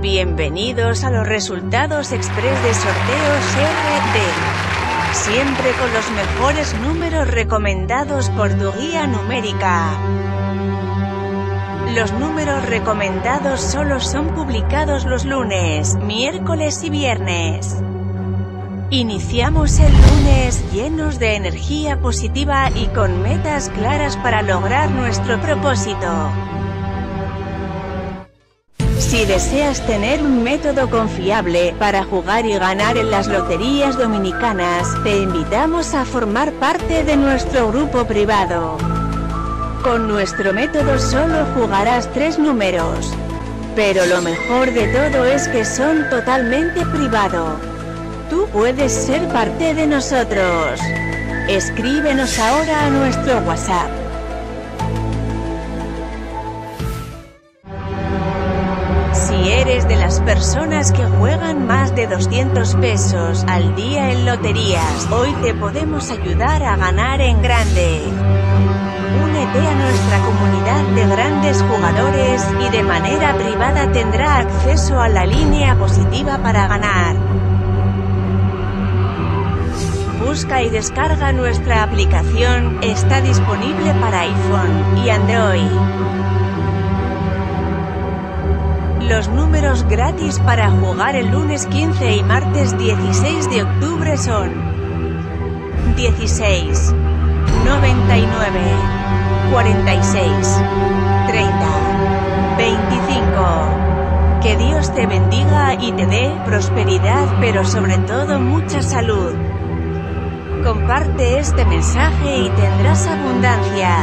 Bienvenidos a los resultados express de sorteos RD. Siempre con los mejores números recomendados por tu guía numérica. Los números recomendados solo son publicados los lunes, miércoles y viernes. Iniciamos el lunes llenos de energía positiva y con metas claras para lograr nuestro propósito. Si deseas tener un método confiable para jugar y ganar en las loterías dominicanas, te invitamos a formar parte de nuestro grupo privado. Con nuestro método solo jugarás tres números. Pero lo mejor de todo es que son totalmente privado. Tú puedes ser parte de nosotros. Escríbenos ahora a nuestro WhatsApp. Si eres de las personas que juegan más de 200 pesos al día en loterías, hoy te podemos ayudar a ganar en grande. Únete a nuestra comunidad de grandes jugadores y de manera privada tendrá acceso a la línea positiva para ganar. Busca y descarga nuestra aplicación, está disponible para iPhone y Android. Los números gratis para jugar el lunes 15 y martes 16 de octubre son 16, 99, 46, 30, 25. Que Dios te bendiga y te dé prosperidad pero sobre todo mucha salud. Comparte este mensaje y tendrás abundancia.